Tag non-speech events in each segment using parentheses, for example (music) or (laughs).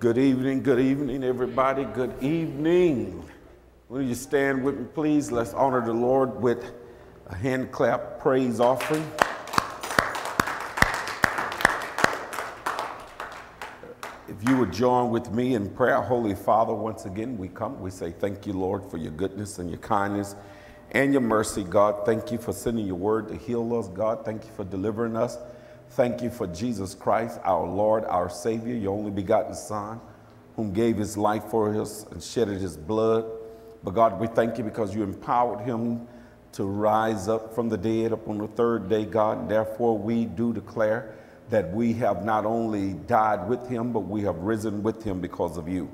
Good evening, good evening, everybody. Good evening. Will you stand with me, please? Let's honor the Lord with a hand clap praise offering. If you would join with me in prayer, Holy Father, once again we come. We say thank you, Lord, for your goodness and your kindness and your mercy, God. Thank you for sending your word to heal us, God. Thank you for delivering us. Thank you for Jesus Christ, our Lord, our Savior, your only begotten Son, whom gave his life for us and shedded his blood. But God, we thank you because you empowered him to rise up from the dead upon the third day, God. Therefore, we do declare that we have not only died with him, but we have risen with him because of you.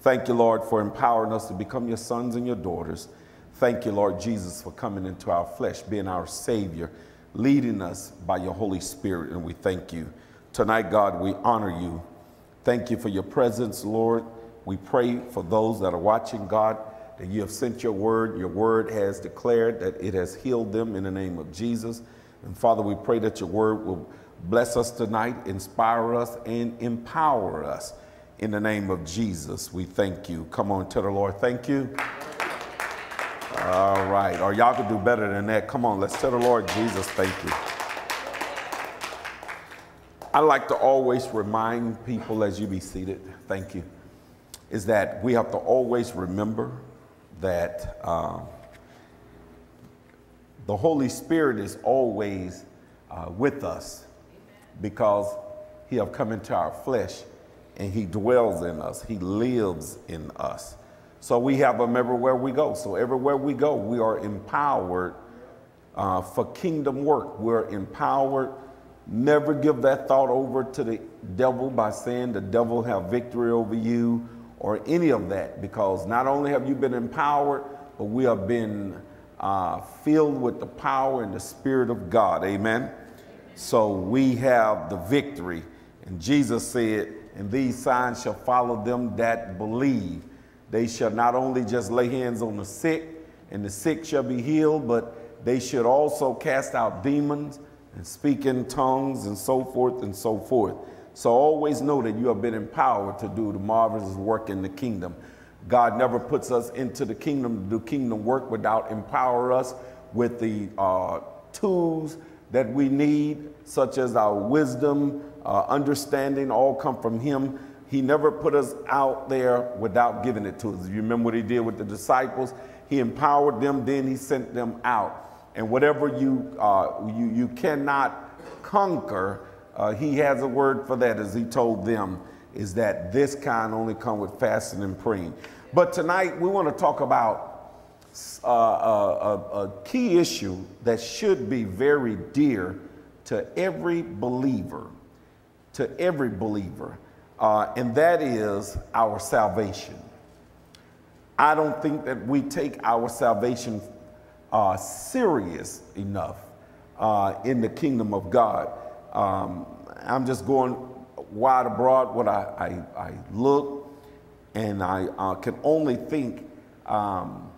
Thank you, Lord, for empowering us to become your sons and your daughters. Thank you, Lord Jesus, for coming into our flesh, being our Savior leading us by your Holy Spirit, and we thank you. Tonight, God, we honor you. Thank you for your presence, Lord. We pray for those that are watching, God, that you have sent your word. Your word has declared that it has healed them in the name of Jesus. And Father, we pray that your word will bless us tonight, inspire us, and empower us. In the name of Jesus, we thank you. Come on, tell the Lord, thank you. All right. Or y'all could do better than that. Come on, let's tell the Lord Jesus, thank you. I like to always remind people as you be seated, thank you, is that we have to always remember that um, the Holy Spirit is always uh, with us because he have come into our flesh and he dwells in us. He lives in us. So we have them everywhere we go. So everywhere we go, we are empowered uh, for kingdom work. We're empowered. Never give that thought over to the devil by saying the devil have victory over you or any of that, because not only have you been empowered, but we have been uh, filled with the power and the spirit of God. Amen. So we have the victory. And Jesus said, and these signs shall follow them that believe. They shall not only just lay hands on the sick, and the sick shall be healed, but they should also cast out demons and speak in tongues and so forth and so forth. So always know that you have been empowered to do the marvelous work in the kingdom. God never puts us into the kingdom to do kingdom work without empower us with the uh, tools that we need, such as our wisdom, uh, understanding, all come from Him he never put us out there without giving it to us. You remember what he did with the disciples? He empowered them, then he sent them out. And whatever you, uh, you, you cannot conquer, uh, he has a word for that, as he told them, is that this kind only come with fasting and praying. But tonight we want to talk about uh, a, a, a key issue that should be very dear to every believer, to every believer uh, and that is our salvation. I don't think that we take our salvation uh, serious enough uh, in the kingdom of God. Um, I'm just going wide abroad what I, I, I look, and I uh, can only think um,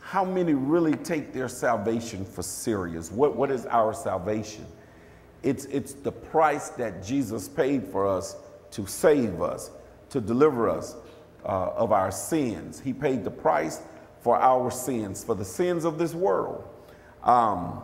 how many really take their salvation for serious. What, what is our salvation? It's, it's the price that Jesus paid for us to save us, to deliver us uh, of our sins. He paid the price for our sins, for the sins of this world. Um,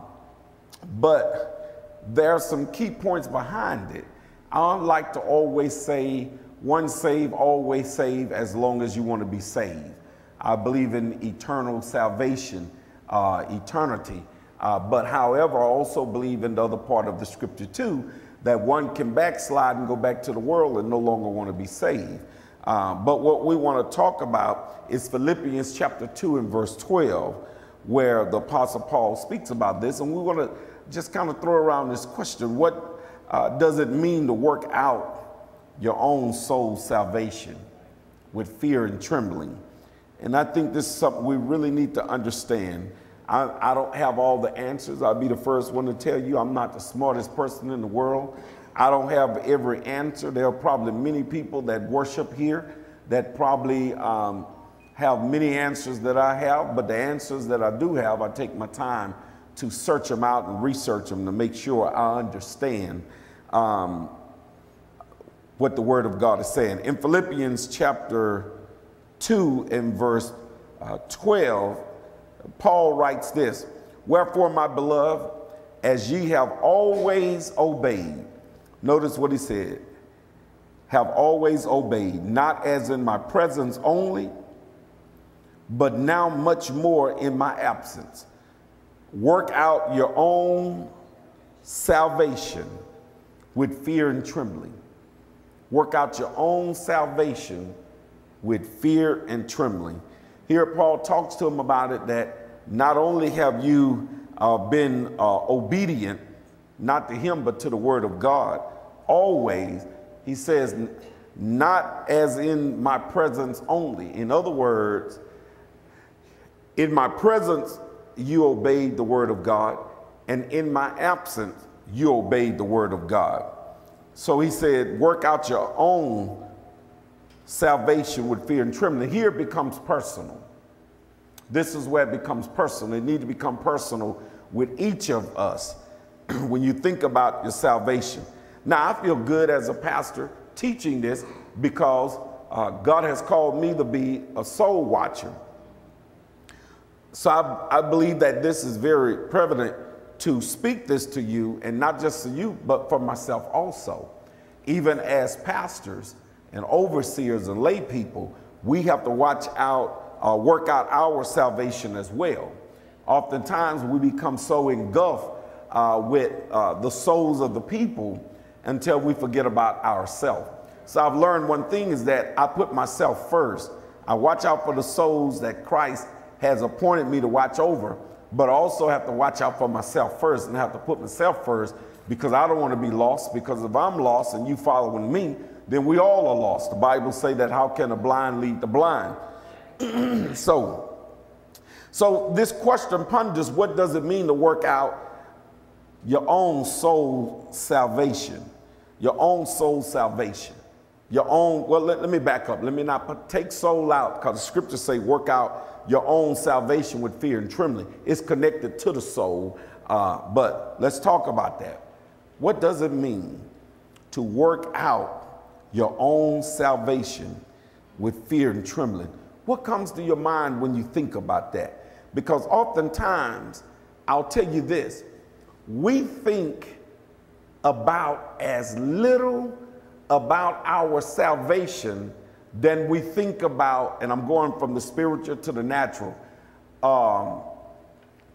but there are some key points behind it. I like to always say, one save, always save, as long as you want to be saved. I believe in eternal salvation, uh, eternity. Uh, but however, I also believe in the other part of the scripture too, that one can backslide and go back to the world and no longer want to be saved. Uh, but what we want to talk about is Philippians chapter 2 and verse 12, where the Apostle Paul speaks about this. And we want to just kind of throw around this question what uh, does it mean to work out your own soul's salvation with fear and trembling? And I think this is something we really need to understand I, I don't have all the answers. I'll be the first one to tell you I'm not the smartest person in the world. I don't have every answer. There are probably many people that worship here that probably um, have many answers that I have, but the answers that I do have, I take my time to search them out and research them to make sure I understand. Um, what the Word of God is saying. In Philippians chapter 2 and verse uh, 12, Paul writes this Wherefore, my beloved, as ye have always obeyed, notice what he said have always obeyed, not as in my presence only, but now much more in my absence. Work out your own salvation with fear and trembling. Work out your own salvation with fear and trembling. Here, Paul talks to him about it that not only have you uh, been uh, obedient, not to him, but to the word of God, always, he says, not as in my presence only. In other words, in my presence, you obeyed the word of God, and in my absence, you obeyed the word of God. So he said, work out your own salvation with fear and trembling. Here becomes personal. This is where it becomes personal. It needs to become personal with each of us (clears throat) when you think about your salvation. Now, I feel good as a pastor teaching this because uh, God has called me to be a soul watcher. So I, I believe that this is very prevalent to speak this to you, and not just to you, but for myself also. Even as pastors and overseers and lay people, we have to watch out, uh, work out our salvation as well. Oftentimes, we become so engulfed uh, with uh, the souls of the people until we forget about ourselves. So I've learned one thing is that I put myself first. I watch out for the souls that Christ has appointed me to watch over, but I also have to watch out for myself first and have to put myself first because I don't want to be lost. Because if I'm lost and you following me, then we all are lost. The Bible say that how can a blind lead the blind? (clears throat) so, so this question ponders what does it mean to work out your own soul salvation? Your own soul salvation. Your own, well, let, let me back up. Let me not put, take soul out because the scriptures say work out your own salvation with fear and trembling. It's connected to the soul. Uh, but let's talk about that. What does it mean to work out your own salvation with fear and trembling? What comes to your mind when you think about that? Because oftentimes, I'll tell you this we think about as little about our salvation than we think about, and I'm going from the spiritual to the natural, um,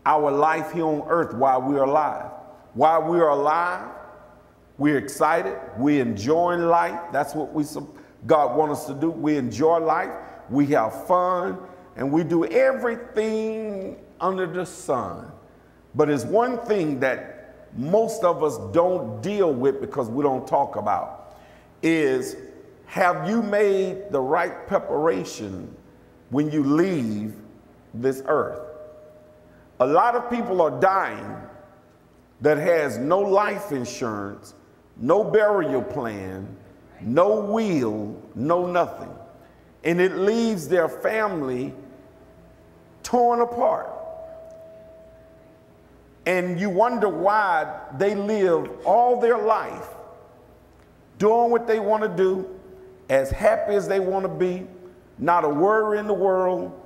our life here on earth while we're alive. While we're alive, we're excited, we're enjoying life. That's what we God wants us to do. We enjoy life, we have fun, and we do everything under the sun. But it's one thing that most of us don't deal with because we don't talk about is have you made the right preparation when you leave this earth? A lot of people are dying that has no life insurance, no burial plan, no will, no nothing. And it leaves their family torn apart and you wonder why they live all their life doing what they want to do, as happy as they want to be, not a worry in the world.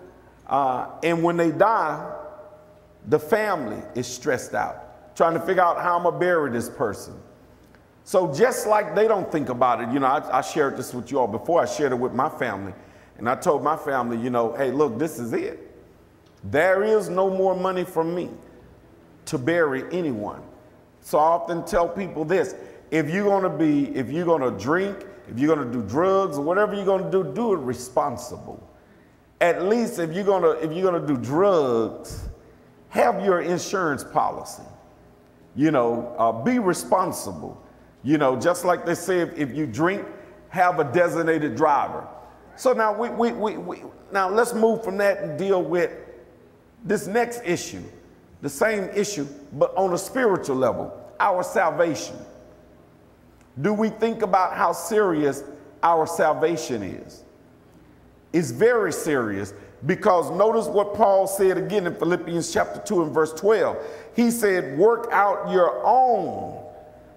Uh, and when they die, the family is stressed out, trying to figure out how I'm going to bury this person. So just like they don't think about it, you know, I, I shared this with you all before. I shared it with my family. And I told my family, you know, hey, look, this is it. There is no more money for me to bury anyone. So I often tell people this if you're going to be, if you're going to drink, if you're going to do drugs or whatever you're going to do, do it responsible. At least if you're going to, if you're to do drugs, have your insurance policy. You know, uh, be responsible. You know, just like they say, if, if, you drink, have a designated driver. So now we, we, we, we now let's move from that and deal with this next issue the same issue, but on a spiritual level, our salvation. Do we think about how serious our salvation is? It's very serious because notice what Paul said again in Philippians chapter 2 and verse 12. He said, Work out your own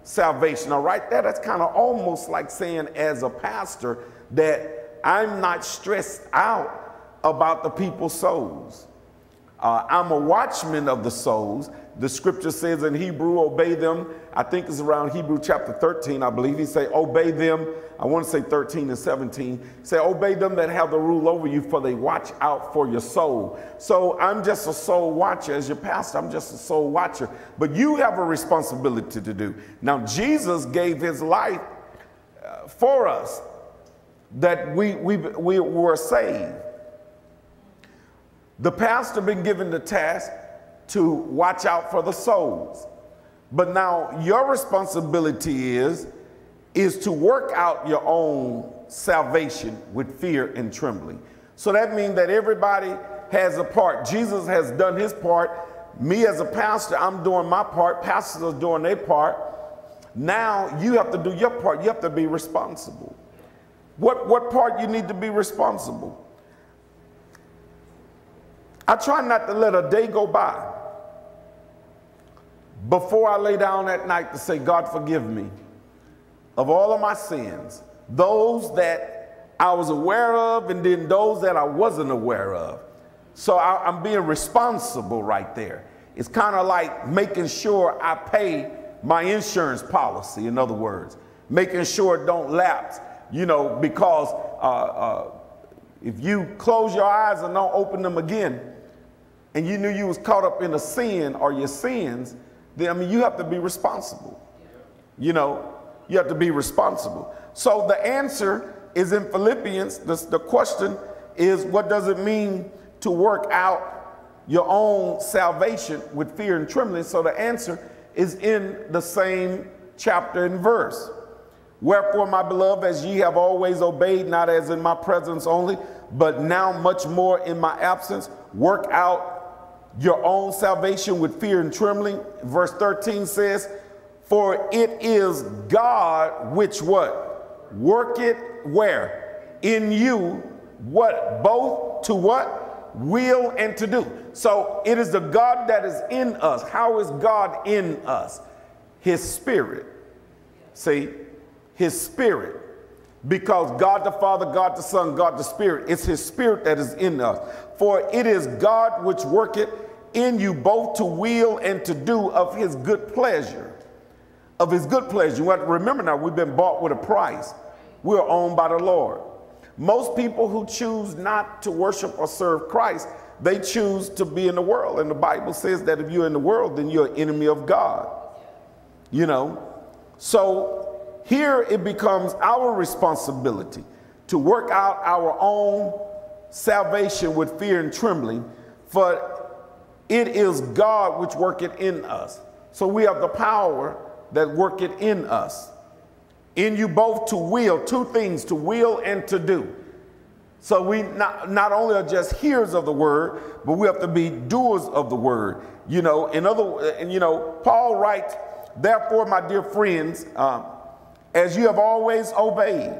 salvation. Now, right there, that's kind of almost like saying, as a pastor, that I'm not stressed out about the people's souls. Uh, I'm a watchman of the souls. The scripture says in Hebrew, obey them. I think it's around Hebrew chapter 13, I believe. He say, obey them. I want to say 13 and 17. Say, obey them that have the rule over you, for they watch out for your soul. So I'm just a soul watcher. As your pastor, I'm just a soul watcher. But you have a responsibility to do. Now, Jesus gave his life uh, for us that we, we, we were saved. The pastor been given the task to watch out for the souls. But now your responsibility is is to work out your own salvation with fear and trembling. So that means that everybody has a part. Jesus has done his part. Me as a pastor, I'm doing my part. Pastors are doing their part. Now you have to do your part. You have to be responsible. What, what part you need to be responsible? I try not to let a day go by before I lay down at night to say, God, forgive me of all of my sins, those that I was aware of, and then those that I wasn't aware of. So I, am being responsible right there. It's kind of like making sure I pay my insurance policy, in other words, making sure it don't lapse, you know, because uh, uh, if you close your eyes and don't open them again, and you knew you was caught up in a sin or your sins, then I mean you have to be responsible. You know, you have to be responsible. So the answer is in Philippians. The, the question is, what does it mean to work out your own salvation with fear and trembling? So the answer is in the same chapter and verse. Wherefore, my beloved, as ye have always obeyed, not as in my presence only, but now much more in my absence, work out your own salvation with fear and trembling. Verse 13 says, For it is God which what? Work it where? In you, what? Both to what? Will and to do. So it is the God that is in us. How is God in us? His spirit. See, his spirit. Because God the Father, God the Son, God the Spirit, it's his spirit that is in us. For it is God which worketh in you both to will and to do of his good pleasure. Of his good pleasure. You remember now, we've been bought with a price. We're owned by the Lord. Most people who choose not to worship or serve Christ, they choose to be in the world. And the Bible says that if you're in the world, then you're an enemy of God. You know? So here it becomes our responsibility to work out our own salvation with fear and trembling, for it is God which worketh in us. So we have the power that worketh in us. In you both to will, two things, to will and to do. So we not, not only are just hearers of the word, but we have to be doers of the word. You know, in other, and you know, Paul writes, therefore, my dear friends, um, as you have always obeyed,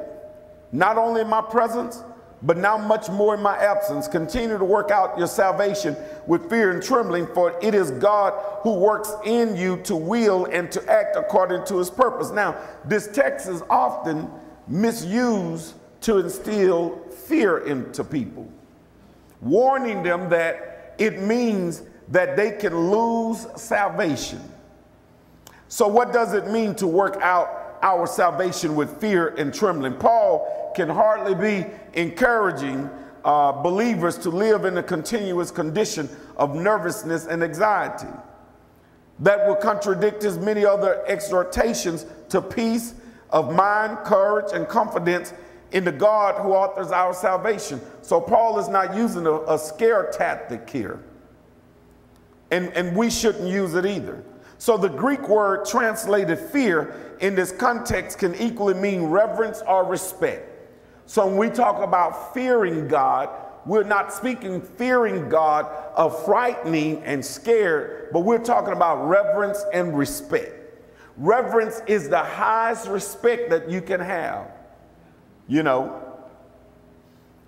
not only in my presence, but now much more in my absence. Continue to work out your salvation with fear and trembling, for it is God who works in you to will and to act according to his purpose. Now, this text is often misused to instill fear into people, warning them that it means that they can lose salvation. So, what does it mean to work out our salvation with fear and trembling. Paul can hardly be encouraging uh, believers to live in a continuous condition of nervousness and anxiety. That will contradict his many other exhortations to peace of mind, courage, and confidence in the God who authors our salvation. So Paul is not using a, a scare tactic here. And, and we shouldn't use it either. So the Greek word translated fear in this context can equally mean reverence or respect. So when we talk about fearing God, we're not speaking fearing God of frightening and scared, but we're talking about reverence and respect. Reverence is the highest respect that you can have. You know,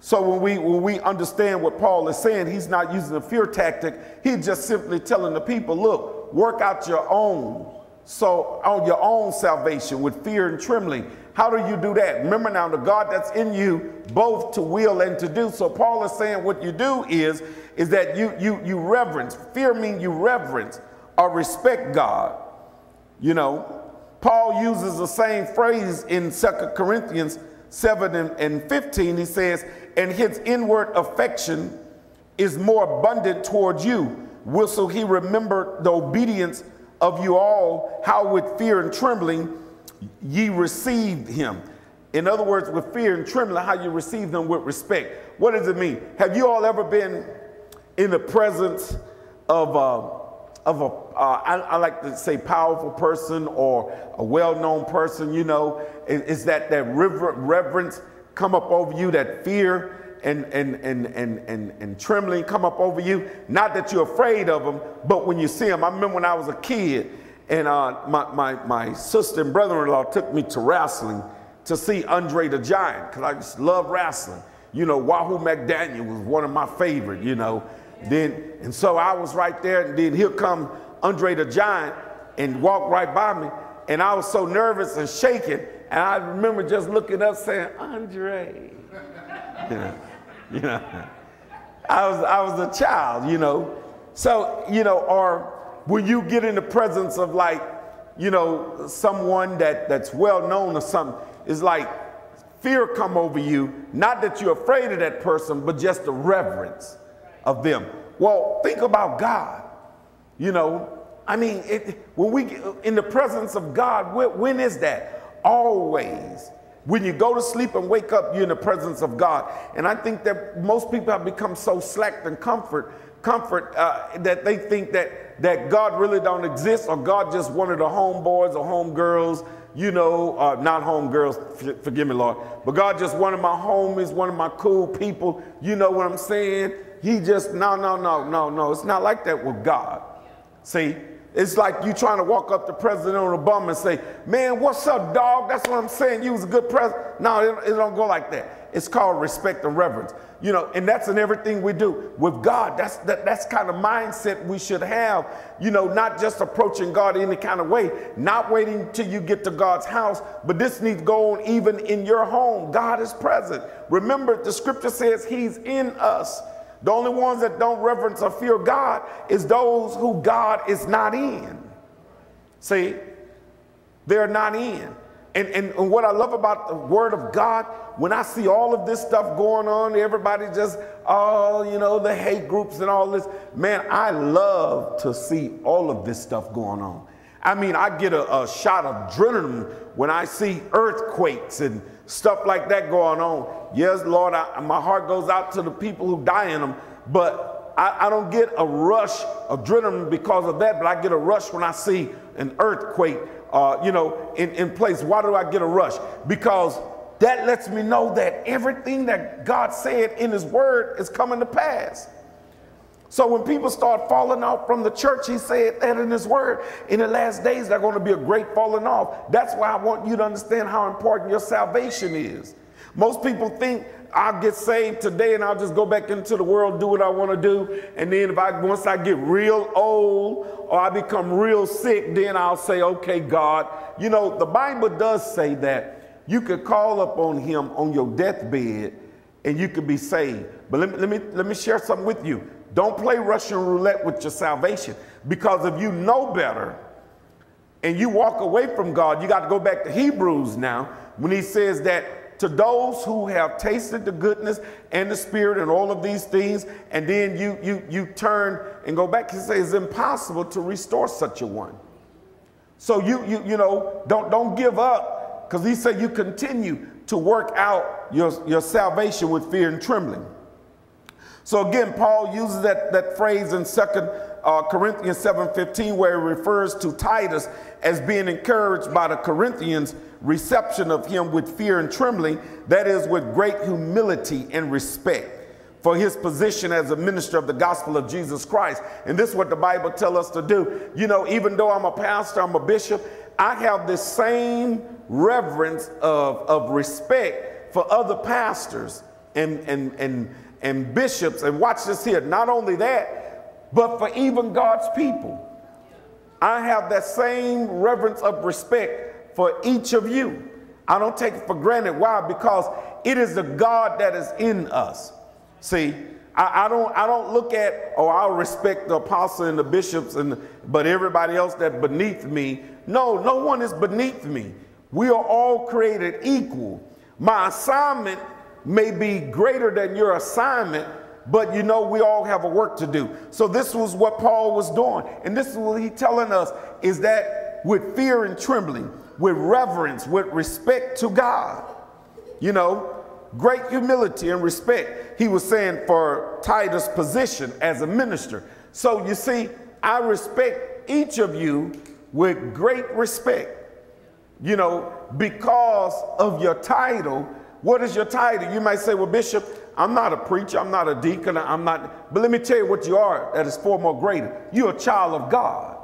so when we when we understand what Paul is saying, he's not using a fear tactic. He's just simply telling the people, look, work out your own So, on your own salvation with fear and trembling. How do you do that? Remember now, the God that's in you, both to will and to do. So, Paul is saying what you do is, is that you, you, you reverence. Fear means you reverence or respect God. You know, Paul uses the same phrase in Second Corinthians 7 and, and 15. He says, and his inward affection is more abundant towards you. Will so he remembered the obedience of you all, how with fear and trembling ye received him. In other words, with fear and trembling, how you receive them with respect. What does it mean? Have you all ever been in the presence of a, of a uh, I, I like to say powerful person or a well-known person, you know, is, is that that reverence come up over you, that fear and, and, and, and, and, and trembling come up over you. Not that you're afraid of them, but when you see them. I remember when I was a kid and uh, my, my, my sister and brother-in-law took me to wrestling to see Andre the Giant because I just love wrestling. You know, Wahoo McDaniel was one of my favorite, you know. Then, and so I was right there, and then here come Andre the Giant and walk right by me. And I was so nervous and shaking. And I remember just looking up saying, Andre. (laughs) (laughs) you know. I was, I was a child, you know. So, you know, or when you get in the presence of like, you know, someone that, that's well known or something, it's like fear come over you, not that you're afraid of that person, but just the reverence of them. Well, think about God. You know, I mean, it, when we get in the presence of God, when is that? Always. When you go to sleep and wake up, you're in the presence of God. And I think that most people have become so slacked in comfort, comfort uh, that they think that that God really don't exist, or God just one of the homeboys or homegirls, you know, uh, not homegirls, forgive me, Lord, but God just one of my homies, one of my cool people. You know what I'm saying? He just no, no, no, no, no. It's not like that with God. See, it's like you trying to walk up to President Obama and say, man, what's up, dog? That's what I'm saying. You was a good president. No, it, don't go like that. It's called respect and reverence. You know, and that's in everything we do. With God, that's that, that's kind of mindset we should have. You know, not just approaching God any kind of way, not waiting till you get to God's house, but this needs to go on even in your home. God is present. Remember, the scripture says he's in us. The only ones that don't reverence or fear God is those who God is not in. See, they're not in. And, and, and, what I love about the word of God, when I see all of this stuff going on, everybody just, oh, you know, the hate groups and all this, man, I love to see all of this stuff going on. I mean, I get a, a shot of adrenaline when I see earthquakes and stuff like that going on. Yes, Lord, I, my heart goes out to the people who die in them, but I, I don't get a rush of adrenaline because of that, but I get a rush when I see an earthquake, uh, you know, in, in place. Why do I get a rush? Because that lets me know that everything that God said in His Word is coming to pass. So when people start falling off from the church, he said that in his word. In the last days, there's going to be a great falling off. That's why I want you to understand how important your salvation is. Most people think I'll get saved today and I'll just go back into the world, do what I want to do. And then if I once I get real old or I become real sick, then I'll say, okay, God. You know, the Bible does say that you could call upon him on your deathbed and you could be saved. But let me, let me, let me share something with you. Don't play Russian roulette with your salvation because if you know better and you walk away from God, you got to go back to Hebrews now when he says that to those who have tasted the goodness and the spirit and all of these things, and then you you you turn and go back, he says it's impossible to restore such a one. So you you you know don't don't give up because he said you continue to work out your, your salvation with fear and trembling. So again, Paul uses that, that phrase in Second uh, Corinthians 7.15 where he refers to Titus as being encouraged by the Corinthians' reception of him with fear and trembling, that is with great humility and respect for his position as a minister of the gospel of Jesus Christ. And this is what the Bible tells us to do. You know, even though I'm a pastor, I'm a bishop, I have this same reverence of, of respect for other pastors and, and, and, and bishops. And watch this here. Not only that, but for even God's people. I have that same reverence of respect for each of you. I don't take it for granted. Why? Because it is the God that is in us. See, I, I, don't I don't look at, oh, I'll respect the apostle and the bishops and but everybody else that beneath me. No, no one is beneath me. We are all created equal. My assignment may be greater than your assignment, but you know we all have a work to do. So this was what Paul was doing. And this is what he's telling us is that with fear and trembling, with reverence, with respect to God, you know, great humility and respect. He was saying for Titus' position as a minister. So you see, I respect each of you with great respect. You know, because of your title. What is your title? You might say, well, Bishop, I'm not a preacher, I'm not a deacon, I'm not, but let me tell you what you are that is far more greater. You're a child of God.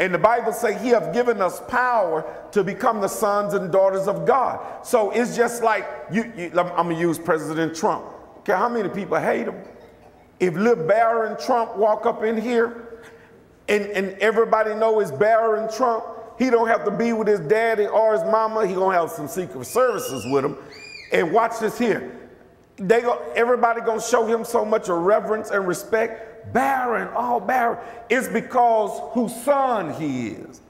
And the Bible says he have given us power to become the sons and daughters of God. So it's just like, you, you I'm gonna use President Trump. Okay, how many people hate him? If little Barron Trump walk up in here and, and everybody know it's Barron Trump, he don't have to be with his daddy or his mama. He gonna have some secret services with him. And watch this here. They go, everybody gonna show him so much of reverence and respect Barron, all Barron. It's because whose son he is.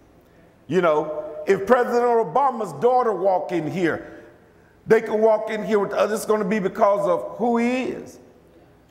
You know, if President Obama's daughter walk in here, they can walk in here with others. It's to be because of who he is.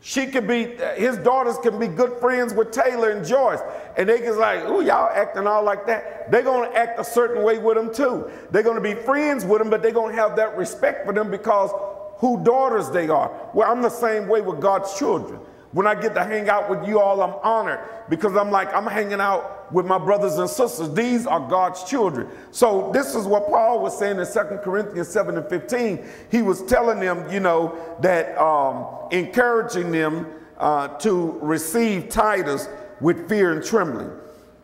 She could be, his daughters can be good friends with Taylor and Joyce. And they can like, oh, y'all acting all like that. They're going to act a certain way with them too. They're going to be friends with them, but they're going to have that respect for them because who daughters they are. Well, I'm the same way with God's children. When I get to hang out with you all, I'm honored because I'm like, I'm hanging out with my brothers and sisters. These are God's children. So this is what Paul was saying in 2 Corinthians 7 and 15. He was telling them, you know, that um, encouraging them uh, to receive Titus with fear and trembling.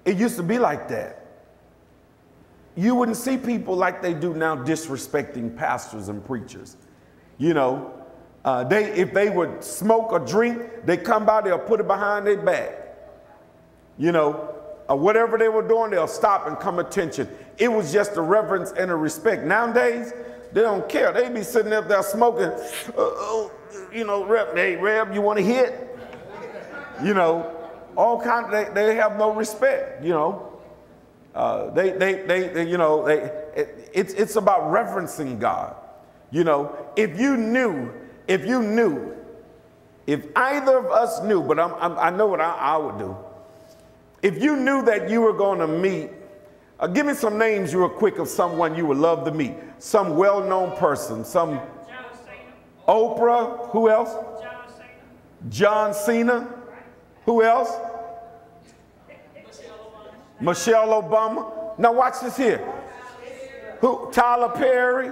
It used to be like that. You wouldn't see people like they do now disrespecting pastors and preachers. You know, uh, they, if they would smoke or drink, they come by, they'll put it behind their back. You know, uh, whatever they were doing, they'll stop and come attention. It was just a reverence and a respect. Nowadays, they don't care. They be sitting up there smoking. Uh, oh, you know, Reb, hey, Reb, you want to hit? You know, all kind. They, they have no respect. You know, uh, they, they, they, they, you know, they, it, it's, it's about reverencing God. You know, if you knew if you knew, if either of us knew, but I'm, I'm, i know what I, I, would do, if you knew that you were going to meet, uh, give me some names real quick of someone you would love to meet. Some well known person, some Oprah, who else? John Cena. Who else? Michelle Obama. Now watch this here. Who? Tyler Perry.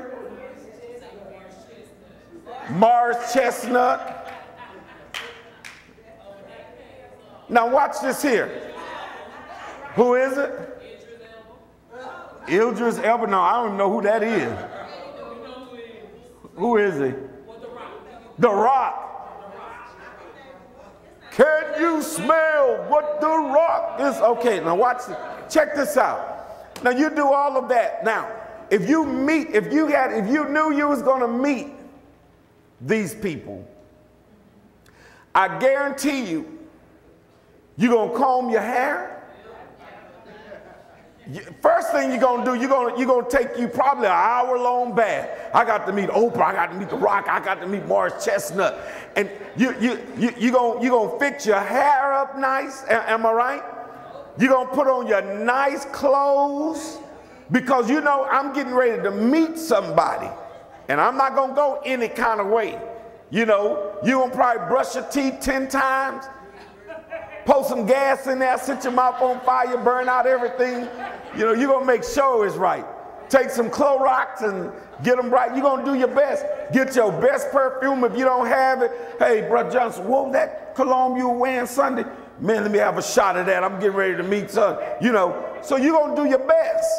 Morris Chestnut. Now watch this here. Who is it? Idris Elba. No, I don't even know who that is. Who is he? The Rock. Can you smell what the rock is? Okay, now watch this. Check this out. Now you do all of that. Now, if you meet, if you had, if you knew you was gonna meet these people, I guarantee you, you're to comb your hair. First thing you're gonna do, you're gonna you're gonna take you probably an hour long bath. I got to meet Oprah, I got to meet The Rock, I got to meet Morris Chestnut, and you you you you gonna you gonna fix your hair up nice. Am I right? You're gonna put on your nice clothes because you know I'm getting ready to meet somebody. And I'm not to go any kind of way. You know, you're to probably brush your teeth 10 times, pour some gas in there, set your mouth on fire, burn out everything. You know, you're going to make sure it's right. Take some Clorox and get them right. You're going to do your best. Get your best perfume if you don't have it. Hey, Brother Johnson, what that cologne you were wearing Sunday? Man, let me have a shot of that. I'm getting ready to meet son. You know, so you're going to do your best.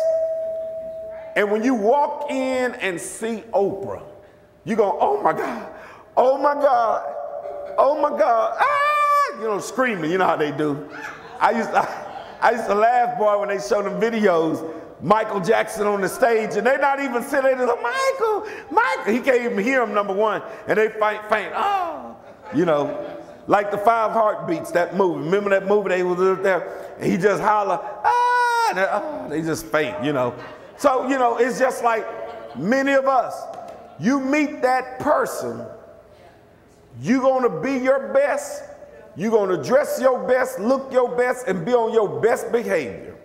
And when you walk in and see Oprah, you go, oh my God, oh my God, oh my God, ah, you know, screaming, you know how they do. I used to, I, I used to laugh, boy, when they show them videos. Michael Jackson on the stage, and they're not even sitting there. Like, Michael, Michael. He can't even hear him, number one. And they faint, faint. Oh, you know, like the five heartbeats, that movie. Remember that movie? They was there, and he just holler, ah, they, oh, they just faint, you know. So, you know, it's just like many of us. You meet that person, you're gonna be your best, you're gonna dress your best, look your best, and be on your best behavior.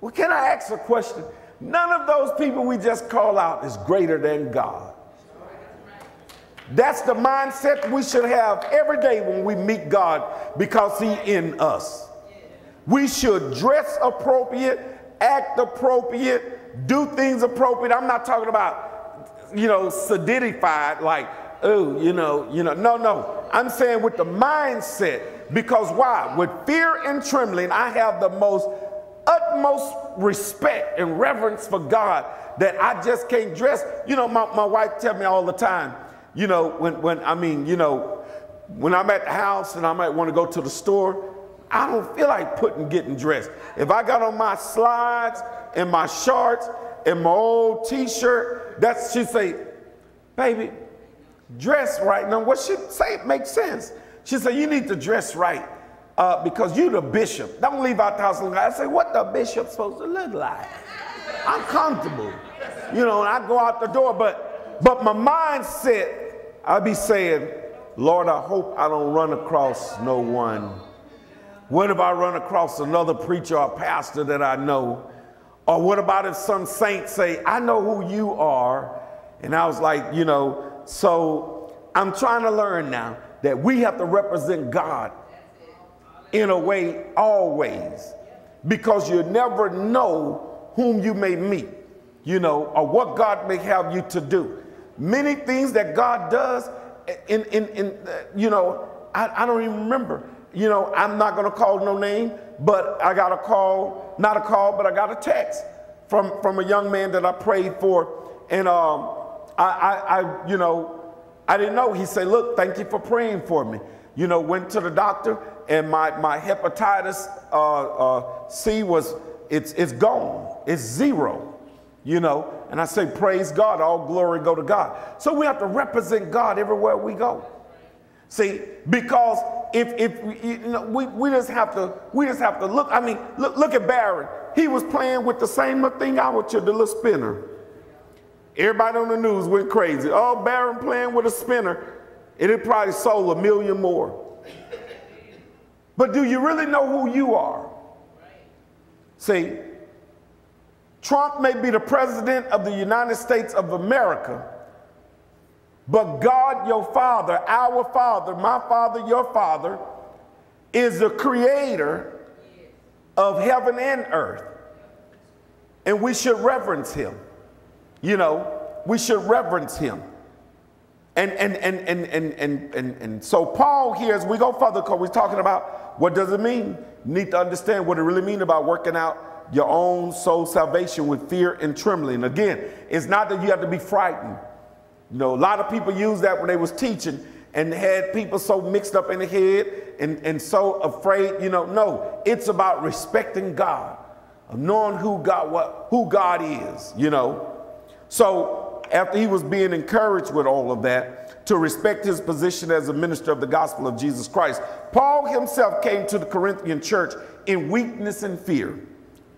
Well, can I ask a question? None of those people we just call out is greater than God. That's the mindset we should have every day when we meet God because He in us. We should dress appropriate, act appropriate, do things appropriate. I'm not talking about, you know, solidified like, oh, you know, you know. No, no. I'm saying with the mindset. Because why? With fear and trembling, I have the most utmost respect and reverence for God that I just can't dress. You know, my, my wife tell me all the time, you know, when, when I mean, you know, when I'm at the house and I might want to go to the store, I don't feel like putting getting dressed. If I got on my slides and my shorts and my old t-shirt, that's she say, baby, dress right. Now what she say makes sense. She said, you need to dress right uh, because you're the bishop. Don't leave out the house I say, what the bishop supposed to look like? I'm comfortable. You know, and I go out the door, but but my mindset, I be saying, Lord, I hope I don't run across no one. What if I run across another preacher or pastor that I know? Or what about if some saint say, I know who you are? And I was like, you know, so I'm trying to learn now that we have to represent God in a way always because you never know whom you may meet, you know, or what God may have you to do. Many things that God does, in, in, in uh, you know, I, I don't even remember. You know, I'm not going to call no name, but I got a call, not a call, but I got a text from, from a young man that I prayed for. And um, I, I, I, you know, I didn't know. He said, look, thank you for praying for me. You know, went to the doctor and my, my hepatitis uh, uh, C was, it's, it's gone. It's zero, you know. And I say, praise God, all glory go to God. So we have to represent God everywhere we go. See, because if, if you know, we, we just have to, we just have to look, I mean, look, look at Barron. He was playing with the same thing I was with the little spinner. Everybody on the news went crazy. Oh, Barron playing with a spinner. And It probably sold a million more. But do you really know who you are? See, Trump may be the president of the United States of America, but God, your father, our father, my father, your father, is the creator of heaven and earth. And we should reverence him. You know, we should reverence him. And, and, and, and, and, and, and, and so Paul here, as we go further, because we're talking about what does it mean? You need to understand what it really means about working out your own soul salvation with fear and trembling. Again, it's not that you have to be frightened. You know, a lot of people use that when they was teaching and had people so mixed up in the head and, and so afraid, you know, no, it's about respecting God, knowing who God, what, who God is, you know. So after he was being encouraged with all of that, to respect his position as a minister of the gospel of Jesus Christ, Paul himself came to the Corinthian church in weakness and fear,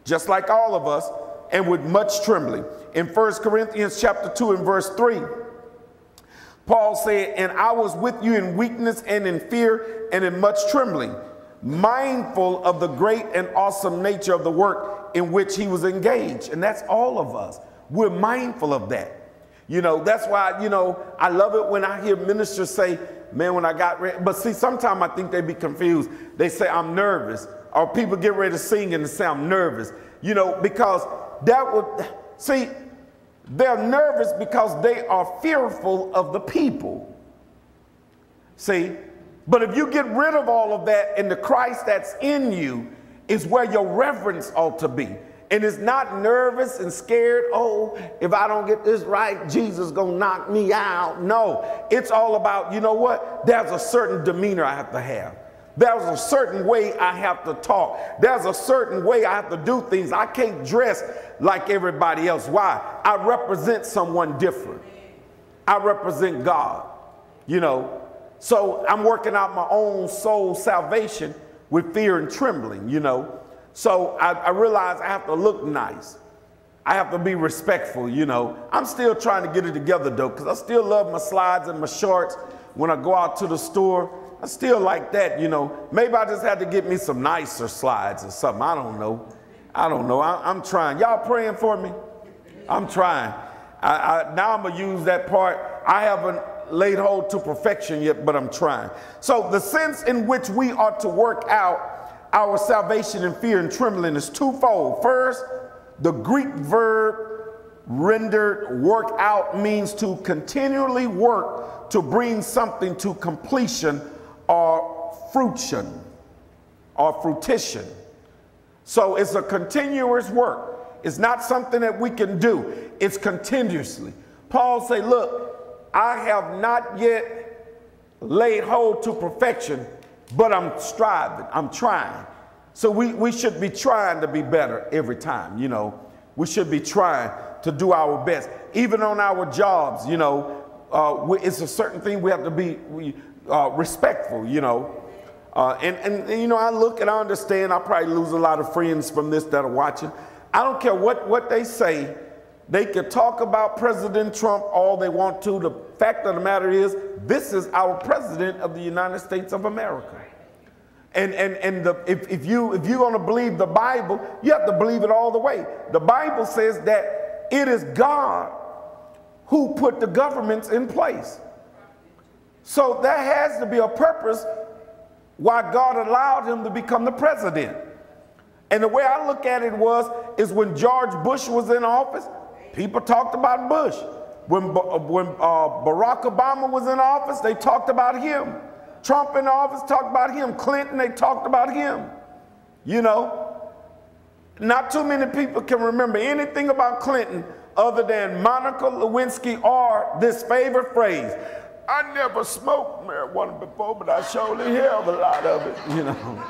just like all of us, and with much trembling. In 1 Corinthians chapter 2 and verse 3, Paul said, And I was with you in weakness and in fear and in much trembling, mindful of the great and awesome nature of the work in which he was engaged. And that's all of us. We're mindful of that. You know, that's why, you know, I love it when I hear ministers say, man, when I got ready. But see, sometimes I think they be confused. They say, I'm nervous. Or people get ready to sing and say, I'm nervous. You know, because that would, see, they're nervous because they are fearful of the people. See, but if you get rid of all of that and the Christ that's in you is where your reverence ought to be and it's not nervous and scared oh if i don't get this right jesus gonna knock me out no it's all about you know what there's a certain demeanor i have to have There's a certain way I have to talk. There's a certain way I have to do things. I can't dress like everybody else. Why? I represent someone different. I represent God, you know. So I'm working out my own soul salvation with fear and trembling, you know. So I, I realize I have to look nice. I have to be respectful, you know. I'm still trying to get it together though, because I still love my slides and my shorts when I go out to the store. I still like that, you know. Maybe I just had to get me some nicer slides or something. I don't know. I don't know. I, am trying. Y'all praying for me? I'm trying. I, I, now I'm going to use that part. I haven't laid hold to perfection yet, but I'm trying. So the sense in which we ought to work out our salvation in fear and trembling is twofold. First, the Greek verb rendered work out means to continually work to bring something to completion or fruition or fruition. So it's a continuous work. It's not something that we can do. It's continuously. Paul say, look, I have not yet laid hold to perfection, but I'm striving, I'm trying. So we, we should be trying to be better every time, you know. We should be trying to do our best. Even on our jobs, you know, uh, we, it's a certain thing we have to be we, uh, respectful, you know. Uh, and, and, and, you know, I look and I understand, I probably lose a lot of friends from this that are watching. I don't care what, what they say. They could talk about President Trump all they want to. The fact of the matter is, this is our president of the United States of America. And, and, and the, if, if, you, if you're going to believe the Bible, you have to believe it all the way. The Bible says that it is God who put the governments in place. So there has to be a purpose why God allowed him to become the president. And the way I look at it was, is when George Bush was in office, people talked about Bush. When, when uh, Barack Obama was in office, they talked about him. Trump in office talked about him. Clinton, they talked about him. You know, not too many people can remember anything about Clinton other than Monica Lewinsky or this favorite phrase. I never smoked marijuana before, but I surely have a lot of it, you know.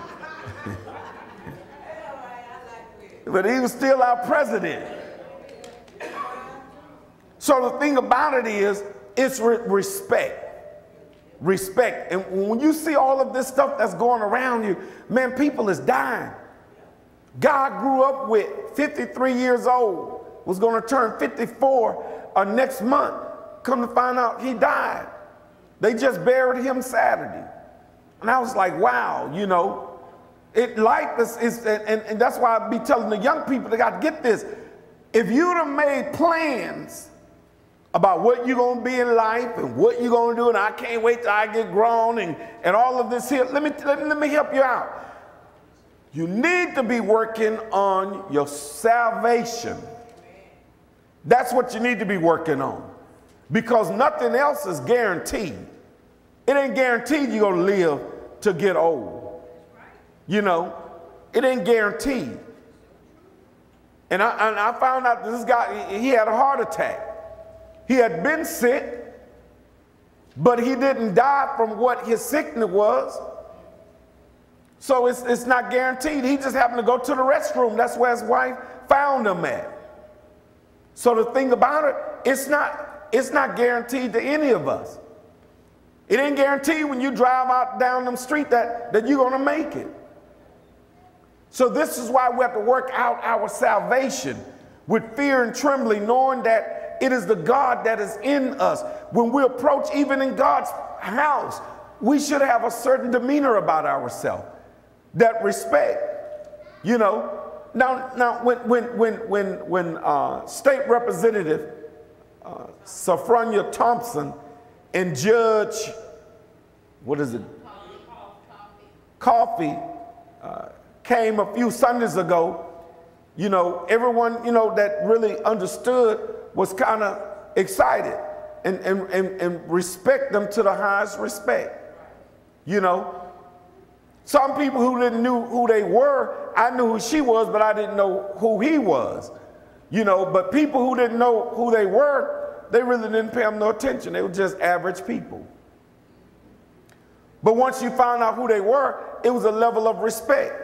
(laughs) but he was still our president. So the thing about it is, it's re respect respect. And when you see all of this stuff that's going around you, man, people is dying. God grew up with 53 years old, was going to turn 54 uh, next month. Come to find out he died. They just buried him Saturday. And I was like, wow, you know, it life is, is and, and that's why I be telling the young people they got to get this. If you'd have made plans about what you're going to be in life and what you're going to do, and I can't wait till I get grown and, and all of this here. Let me, let, me, let me help you out. You need to be working on your salvation. That's what you need to be working on because nothing else is guaranteed. It ain't guaranteed you're going to live to get old. You know, it ain't guaranteed. And I, and I found out this guy, he had a heart attack. He had been sick, but he didn't die from what his sickness was. So it's, it's not guaranteed. He just happened to go to the restroom. That's where his wife found him at. So the thing about it, it's not, it's not guaranteed to any of us. It ain't guaranteed when you drive out down the street that, that you're to make it. So this is why we have to work out our salvation with fear and trembling, knowing that it is the God that is in us. When we approach even in God's house, we should have a certain demeanor about ourselves. That respect, you know. Now, now when, when, when, when, when uh, State Representative uh, Senfronia Thompson and Judge, what is it? Coffee uh, came a few Sundays ago, you know, everyone, you know, that really understood was kind of excited and, and, and, and respect them to the highest respect. You know, some people who didn't knew who they were, I knew who she was, but I didn't know who he was. You know, but people who didn't know who they were, they really didn't pay them no attention. They were just average people. But once you found out who they were, it was a level of respect.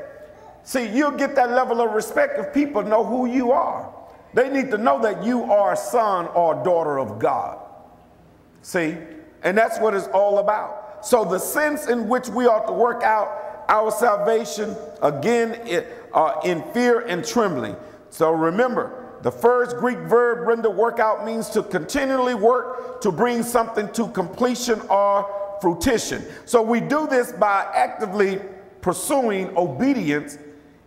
See, you'll get that level of respect if people know who you are. They need to know that you are a son or daughter of God. See? And that's what it's all about. So, the sense in which we ought to work out our salvation, again, it, uh, in fear and trembling. So, remember, the first Greek verb render workout means to continually work to bring something to completion or fruition. So, we do this by actively pursuing obedience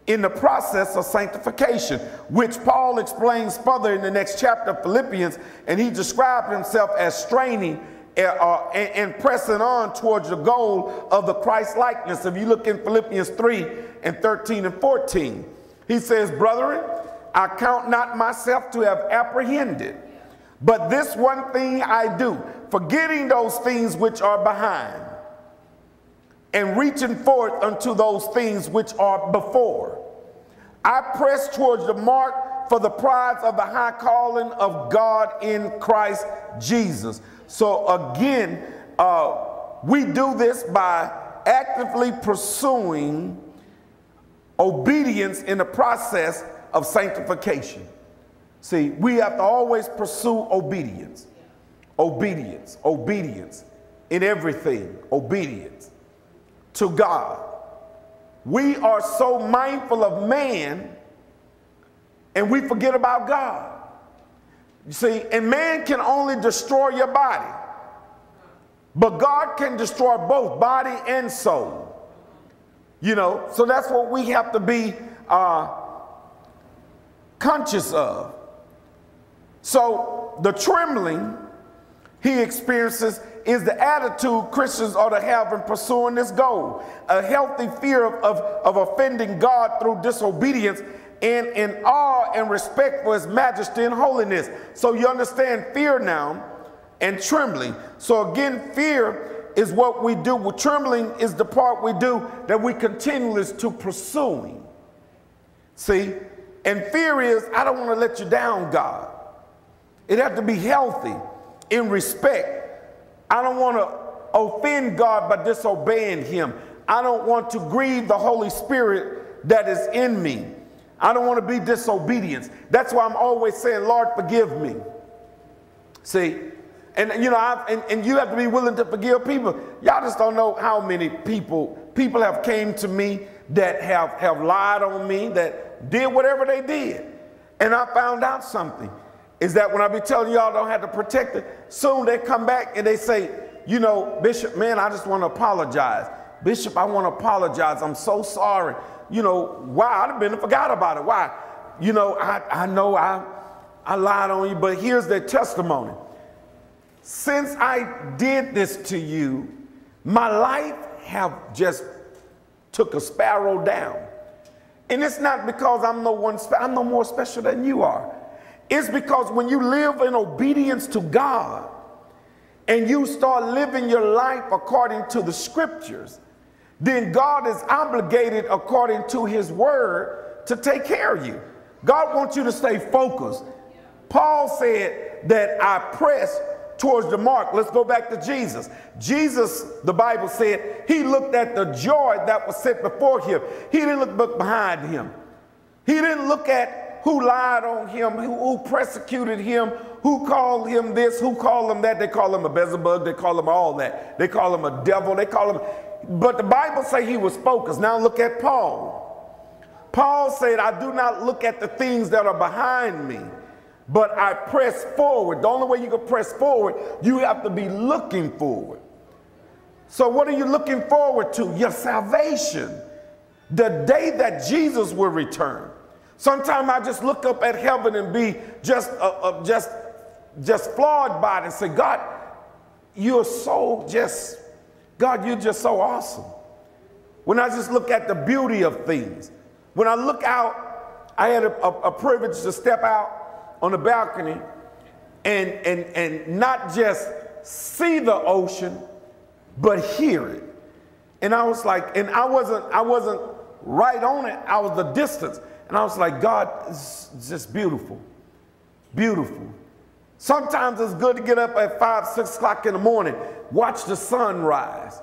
in the process of sanctification, which Paul explains further in the next chapter of Philippians, and he described himself as straining uh, uh and, and, pressing on towards the goal of the Christ likeness. If you look in Philippians 3 and 13 and 14, he says, Brethren, I count not myself to have apprehended, but this one thing I do, forgetting those things which are behind and reaching forth unto those things which are before. I press towards the mark for the prize of the high calling of God in Christ Jesus. So again, uh, we do this by actively pursuing obedience in the process of sanctification. See, we have to always pursue obedience, obedience, obedience in everything, obedience to God. We are so mindful of man and we forget about God. You see, and man can only destroy your body, but God can destroy both body and soul. You know, so that's what we have to be uh, conscious of. So the trembling he experiences is the attitude Christians ought to have in pursuing this goal. A healthy fear of, of, of offending God through disobedience and in awe and respect for his majesty and holiness. So you understand fear now and trembling. So again, fear is what we do. Well, trembling is the part we do that we continue to pursuing. See? And fear is, I don't want to let you down, God. It has to be healthy in respect I don't want to offend God by disobeying Him. I don't want to grieve the Holy Spirit that is in me. I don't want to be disobedient. That's why I'm always saying, Lord, forgive me. See, and you know, I, and, and you have to be willing to forgive people. Y'all just don't know how many people people have came to me that have have lied on me, that did whatever they did, and I found out something is that when I be telling y'all don't have to protect it, soon they come back and they say, you know, Bishop, man, I just want to apologize. Bishop, I want to apologize. I'm so sorry. You know, why? I'd have been and forgot about it. Why? You know, I, I know I, I lied on you, but here's their testimony. Since I did this to you, my life have just took a sparrow down. And it's not because I'm no one, I'm no more special than you are. It's because when you live in obedience to God and you start living your life according to the scriptures, then God is obligated according to his word to take care of you. God wants you to stay focused. Paul said that I press towards the mark. Let's go back to Jesus. Jesus, the Bible said, he looked at the joy that was set before him. He didn't look behind him. He didn't look at who lied on him, who, who, persecuted him, who called him this, who called him that. They call him a Beelzebub. They call him all that. They call him a devil. They call him. But the Bible say he was focused. Now look at Paul. Paul said, I do not look at the things that are behind me, but I press forward. The only way you can press forward, you have to be looking forward. So what are you looking forward to? Your salvation. The day that Jesus will return. Sometimes I just look up at heaven and be just, uh, uh, just, just flawed by it and say, God, you're so just, God, you're just so awesome. When I just look at the beauty of things, when I look out, I had a, a, a privilege to step out on the balcony and, and, and not just see the ocean, but hear it. And I was like, and I wasn't, I wasn't right on it, I was the distance. And I was like, God, it's just beautiful. Beautiful. Sometimes it's good to get up at five, six o'clock in the morning, watch the sun rise.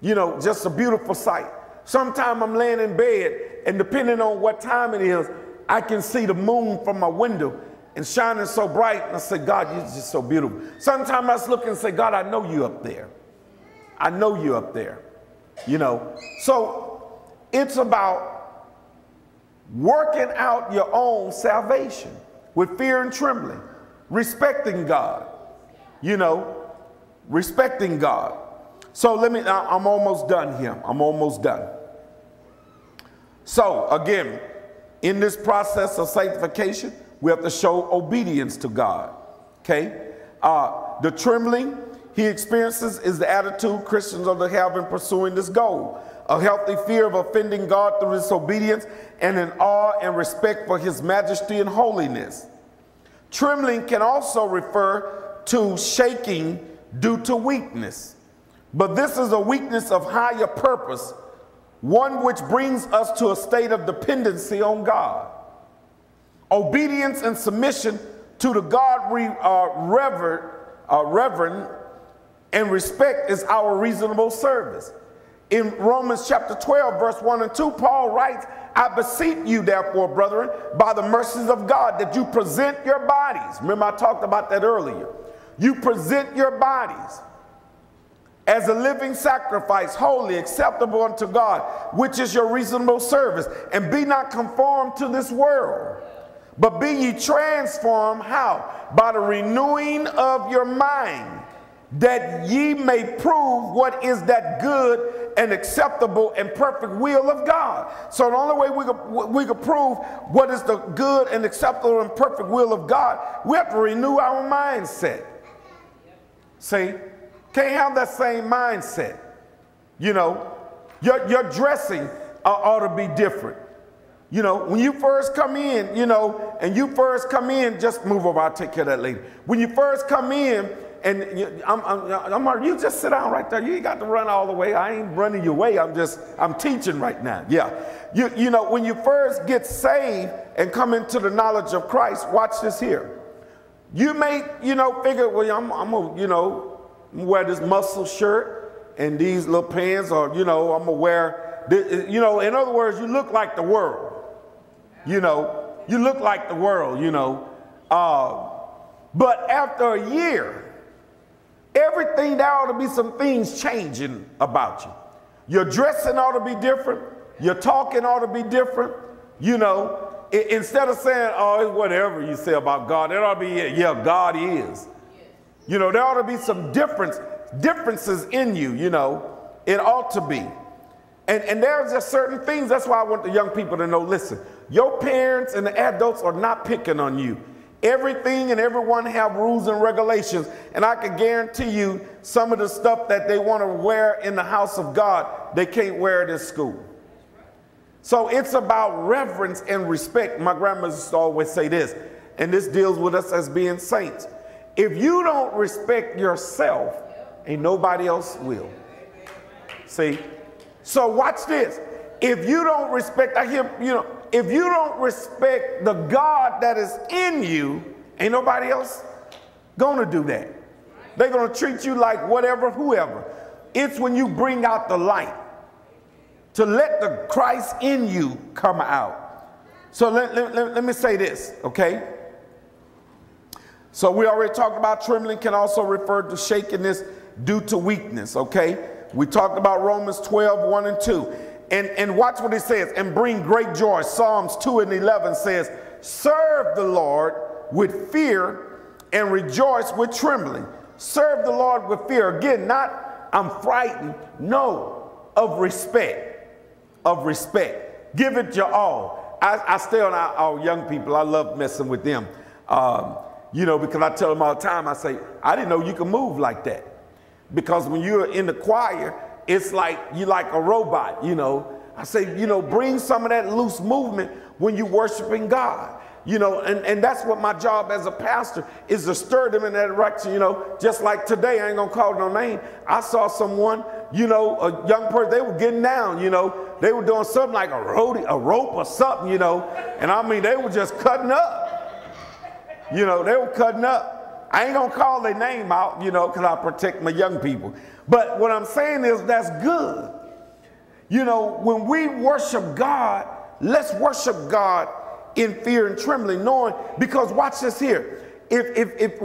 You know, just a beautiful sight. Sometimes I'm laying in bed, and depending on what time it is, I can see the moon from my window and shining so bright. And I say, God, you're just so beautiful. Sometimes I just look and say, God, I know you up there. I know you up there. You know, so it's about working out your own salvation with fear and trembling, respecting God, you know, respecting God. So let me, I'm almost done here. I'm almost done. So again, in this process of sanctification, we have to show obedience to God. Okay? Uh, the trembling he experiences is the attitude Christians are to have in pursuing this goal. A healthy fear of offending God through disobedience and in awe and respect for his majesty and holiness. Trembling can also refer to shaking due to weakness. But this is a weakness of higher purpose, one which brings us to a state of dependency on God. Obedience and submission to the God we uh, rever, uh, reverend and respect is our reasonable service. In Romans chapter 12, verse 1 and 2, Paul writes, I beseech you, therefore, brethren, by the mercies of God, that you present your bodies. Remember, I talked about that earlier. You present your bodies as a living sacrifice, holy, acceptable unto God, which is your reasonable service. And be not conformed to this world, but be ye transformed, how? By the renewing of your mind, that ye may prove what is that good and acceptable and perfect will of God. So the only way we could, we can prove what is the good and acceptable and perfect will of God, we have to renew our mindset. See? Can't have that same mindset. You know, your, your dressing uh, ought to be different. You know, when you first come in, you know, and you first come in, just move over, I'll take care of that later. When you first come in, and you, I'm, I'm, I'm, you just sit down right there. You ain't got to run all the way. I ain't running your way. I'm just, I'm teaching right now. Yeah. You, you know, when you first get saved and come into the knowledge of Christ, watch this here. You may, you know, figure, well, I'm, I'm a, you know, wear this muscle shirt and these little pants, or you know, I'm gonna wear, this, you know, in other words, you look like the world. You know, you look like the world. You know, uh, but after a year, everything there ought to be some things changing about you. Your dressing ought to be different. Your talking ought to be different. You know, instead of saying, "Oh, whatever you say about God," it ought to be, "Yeah, God is." You know, there ought to be some difference, differences in you, you know. It ought to be. And, and there's just certain things, that's why I want the young people to know, listen, your parents and the adults are not picking on you. Everything and everyone have rules and regulations. And I can guarantee you some of the stuff that they want to wear in the house of God, they can't wear it in school. So it's about reverence and respect. My grandma used to always say this, and this deals with us as being saints. If you don't respect yourself, ain't nobody else will. See? So watch this. If you don't respect, I hear, you know, if you don't respect the God that is in you, ain't nobody else gonna do that. They're gonna treat you like whatever, whoever. It's when you bring out the light to let the Christ in you come out. So let, let, let, let me say this, okay? So we already talked about trembling can also refer to shakiness due to weakness, okay? We talked about Romans 12, 1 and 2. And, and watch what it says, and bring great joy. Psalms 2 and 11 says, Serve the Lord with fear and rejoice with trembling. Serve the Lord with fear. Again, not I'm frightened. No, of respect. Of respect. Give it your all. I, I stay on our, our, young people. I love messing with them. Um, you know, because I tell them all the time, I say, I didn't know you could move like that. Because when you're in the choir, it's like you like a robot, you know. I say, you know, bring some of that loose movement when you're worshiping God. You know, and, and that's what my job as a pastor is to stir them in that direction, you know. Just like today, I ain't gonna call no name. I saw someone, you know, a young person, they were getting down, you know. They were doing something like a, rope, a rope or something, you know. And I mean, they were just cutting up. You know, they were cutting up. I ain't gonna call their name out, you know, because I protect my young people. But what I'm saying is that's good. You know, when we worship God, let's worship God in fear and trembling, knowing, because watch this here. If, if, if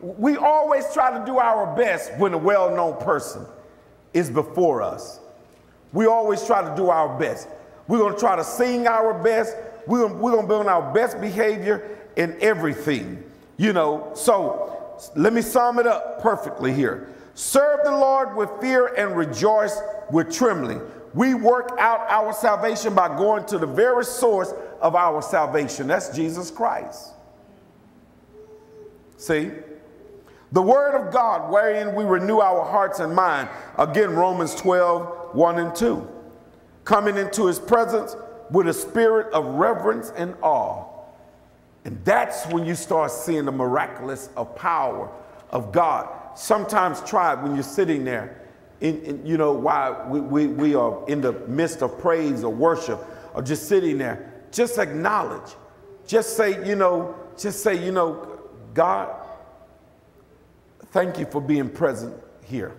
we always try to do our best when a well known person is before us, we always try to do our best. We're going to try to sing our best. We're going, we're going to be on our best behavior in everything, you know. So let me sum it up perfectly here. Serve the Lord with fear and rejoice with trembling. We work out our salvation by going to the very source of our salvation. That's Jesus Christ. See? The word of God, wherein we renew our hearts and mind. Again, Romans 12, 1 and 2. Coming into his presence with a spirit of reverence and awe. And that's when you start seeing the miraculous of power of God. Sometimes try when you're sitting there in, in, you know, while we, we, we are in the midst of praise or worship or just sitting there, just acknowledge. Just say, you know, just say, you know, God, thank you for being present here.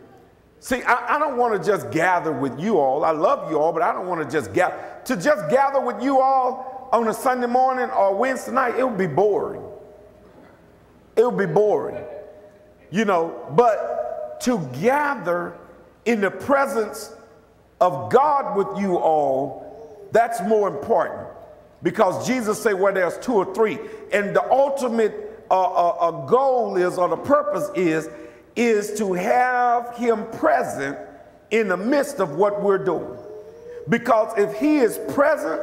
See, I, I don't want to just gather with you all. I love you all, but I don't want to just gather. To just gather with you all on a Sunday morning or Wednesday night, it would be boring. It would be boring. You know, but to gather in the presence of God with you all, that's more important. Because Jesus said, where there's two or three. And the ultimate uh, uh, uh, goal is, or the purpose is, is to have him present in the midst of what we're doing. Because if he is present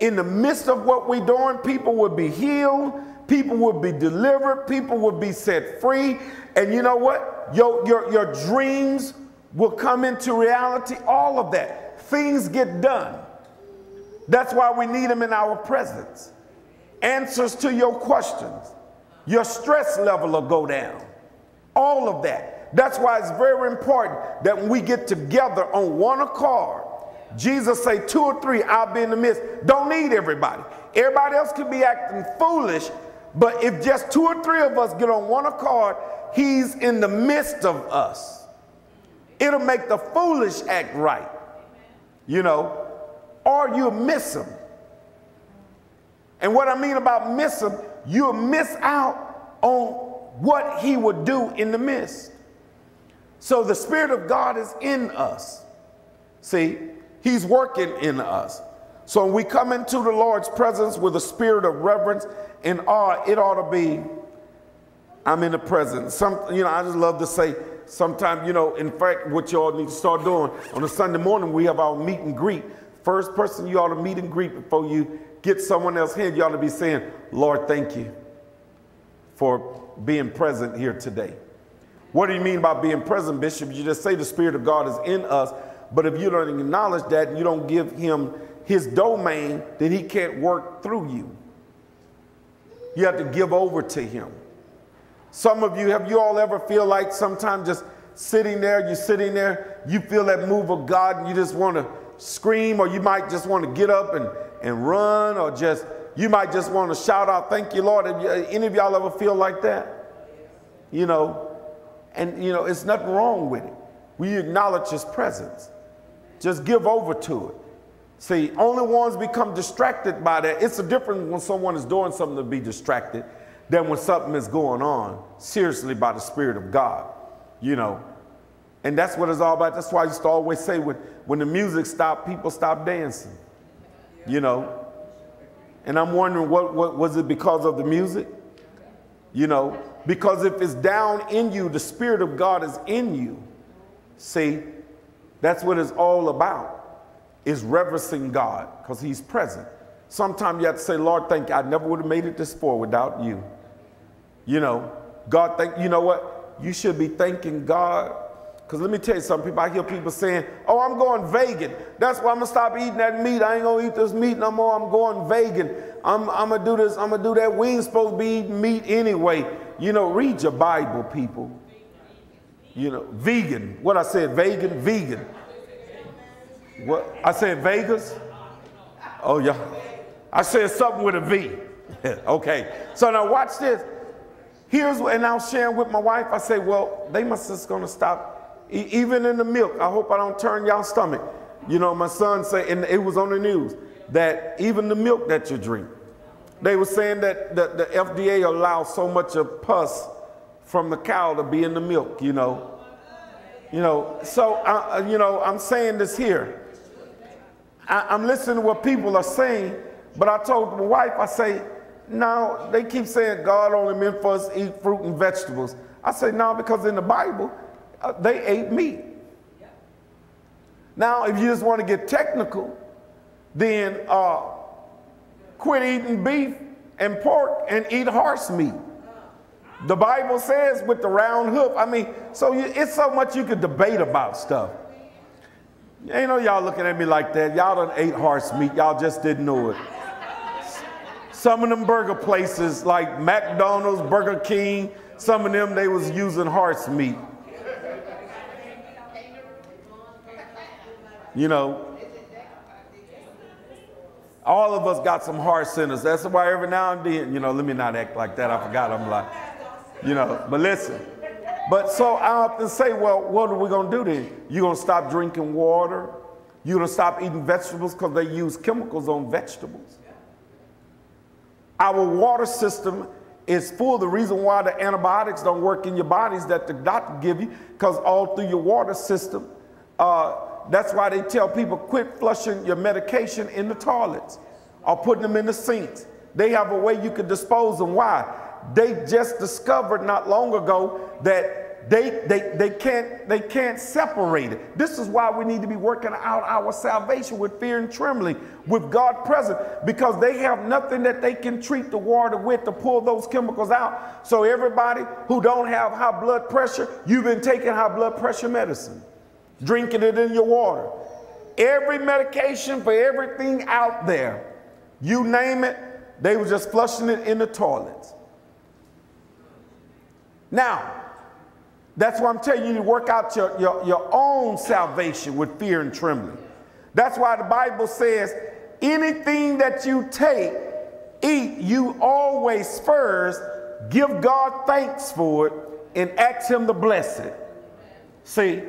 in the midst of what we're doing, people will be healed, people will be delivered, people will be set free. And you know what? Your, your, your dreams will come into reality, all of that. Things get done. That's why we need them in our presence. Answers to your questions. Your stress level will go down. All of that. That's why it's very important that when we get together on one accord, Jesus say two or three, I'll be in the midst. Don't need everybody. Everybody else could be acting foolish, but if just two or three of us get on one accord, he's in the midst of us. It'll make the foolish act right, you know, or you'll miss him. And what I mean about miss him, you'll miss out on what he would do in the midst. So the Spirit of God is in us. See, he's working in us. So when we come into the Lord's presence with a spirit of reverence and awe, it ought to be, I'm in the presence. Some, you know, I just love to say, sometimes, you know, in fact, what y'all need to start doing on a Sunday morning, we have our meet and greet. First person you ought to meet and greet before you get someone else hand, you ought to be saying, Lord, thank you for being present here today. What do you mean by being present, Bishop? You just say the Spirit of God is in us, but if you don't acknowledge that and you don't give him his domain, then he can't work through you. You have to give over to him. Some of you, have you all ever feel like sometimes just sitting there, you're sitting there, you feel that move of God and you just want to scream, or you might just want to get up and, and run, or just, you might just want to shout out, thank you, Lord. Any of y'all ever feel like that? You know, and you know, it's nothing wrong with it. We acknowledge his presence. Just give over to it. See, only ones become distracted by that. It's a difference when someone is doing something to be distracted than when something is going on seriously by the Spirit of God, you know. And that's what it's all about. That's why I used to always say when, when the music stopped, people stopped dancing, you know. And I'm wondering, what, what was it because of the music? You know, because if it's down in you, the Spirit of God is in you. See, that's what it's all about, is reverencing God because He's present. Sometimes you have to say, Lord, thank you. I never would have made it this far without you. You know, God, thank you know what? You should be thanking God. Because let me tell you something, people, I hear people saying, oh, I'm going vegan. That's why I'm going to stop eating that meat. I ain't going to eat this meat no more. I'm going vegan. I'm, I'm going to do this. I'm going to do that. We ain't supposed to be eating meat anyway. You know, read your Bible, people. You know, vegan. What I said, vegan, vegan. What? I said Vegas? Oh, yeah. I said something with a V. (laughs) okay. So now watch this. Here's and I was sharing with my wife. I say, well, they must just gonna stop. E even in the milk. I hope I don't turn y'all stomach. You know, my son said, and it was on the news, that even the milk that you drink, they were saying that the, the FDA allows so much of pus from the cow to be in the milk, you know. You know, so, uh, you know, I'm saying this here. I, am listening to what people are saying, but I told my wife, I say, no, they keep saying God only meant for us eat fruit and vegetables. I say, no, because in the Bible, uh, they ate meat. Now, if you just want to get technical, then uh, quit eating beef and pork and eat horse meat. The Bible says with the round hoof. I mean, so you, it's so much you could debate about stuff. Ain't no y'all looking at me like that. Y'all done ate horse meat. Y'all just didn't know it. Some of them burger places like McDonald's, Burger King, some of them they was using horse meat. You know, all of us got some horse in us. That's why every now and then, you know, let me not act like that. I forgot I'm like, you know, but listen. But so I often say, well, what are we going to do then? You're going to stop drinking water? You're going to stop eating vegetables because they use chemicals on vegetables? Our water system is full. The reason why the antibiotics don't work in your bodies that the doctor give you, because all through your water system, uh, that's why they tell people quit flushing your medication in the toilets or putting them in the sinks. They have a way you can dispose them. Why? They just discovered not long ago that they, they, they, can't, they can't separate it. This is why we need to be working out our salvation with fear and trembling, with God present, because they have nothing that they can treat the water with to pull those chemicals out. So everybody who don't have high blood pressure, you've been taking high blood pressure medicine drinking it in your water. Every medication for everything out there, you name it, they were just flushing it in the toilets. Now, that's why I'm telling you to work out your, your, your own salvation with fear and trembling. That's why the Bible says anything that you take, eat, you always first give God thanks for it and ask Him to bless it. See,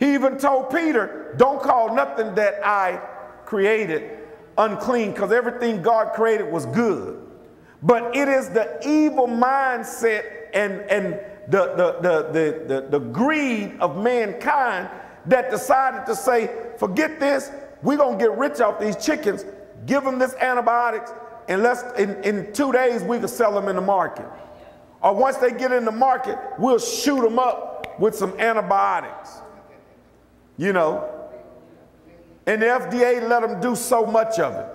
he even told Peter, Don't call nothing that I created unclean, because everything God created was good. But it is the evil mindset and, and the, the, the, the, the, greed of mankind that decided to say, Forget this, we're going to get rich off these chickens, give them this antibiotics, and let's, in, in two days we can sell them in the market. Or once they get in the market, we'll shoot them up with some antibiotics you know. And the FDA let them do so much of it.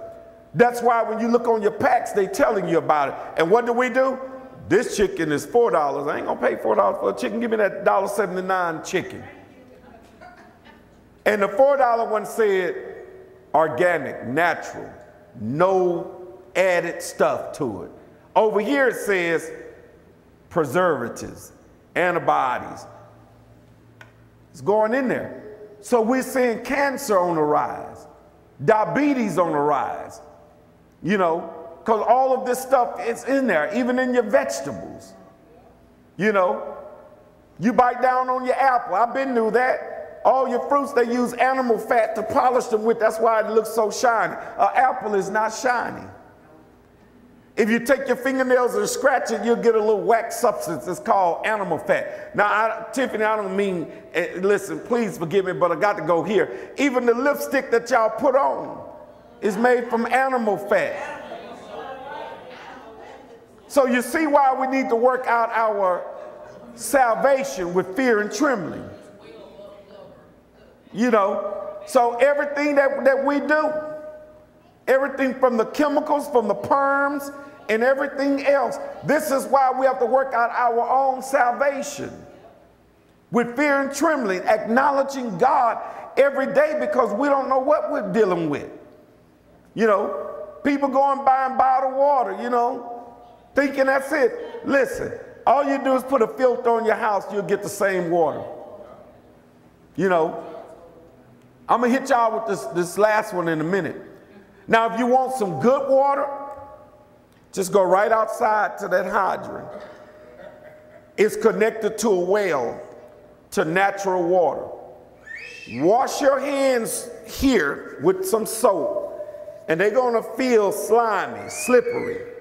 That's why when you look on your packs, they're telling you about it. And what do we do? This chicken is $4. I ain't gonna pay $4 for a chicken. Give me that $1.79 chicken. And the $4 one said organic, natural, no added stuff to it. Over here it says preservatives, antibodies. It's going in there. So we're seeing cancer on the rise, diabetes on the rise, you know, because all of this stuff is in there, even in your vegetables. You know, you bite down on your apple. I've been through that. All your fruits, they use animal fat to polish them with. That's why it looks so shiny. An apple is not shiny. If you take your fingernails and scratch it, you'll get a little wax substance. It's called animal fat. Now, I, Tiffany, I don't mean, uh, listen, please forgive me, but I got to go here. Even the lipstick that y'all put on is made from animal fat. So you see why we need to work out our salvation with fear and trembling. You know, so everything that, that we do, everything from the chemicals, from the perms, and everything else. This is why we have to work out our own salvation with fear and trembling, acknowledging God every day because we don't know what we're dealing with. You know, people going by buying bottled water, you know, thinking that's it. Listen, all you do is put a filter on your house, you'll get the same water. You know, I'm gonna hit y'all with this, this last one in a minute. Now, if you want some good water, just go right outside to that hydrant. It's connected to a well, to natural water. Wash your hands here with some soap, and they're going to feel slimy, slippery.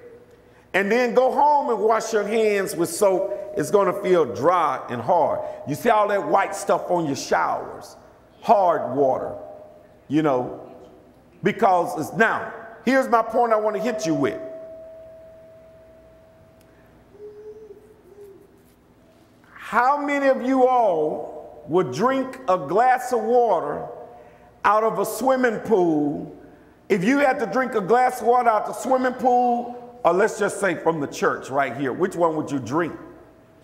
And then go home and wash your hands with soap. It's going to feel dry and hard. You see all that white stuff on your showers, hard water, you know, because it's now. Here's my point I want to hit you with. How many of you all would drink a glass of water out of a swimming pool if you had to drink a glass of water out of the swimming pool, or let's just say from the church right here, which one would you drink?